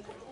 bicycle.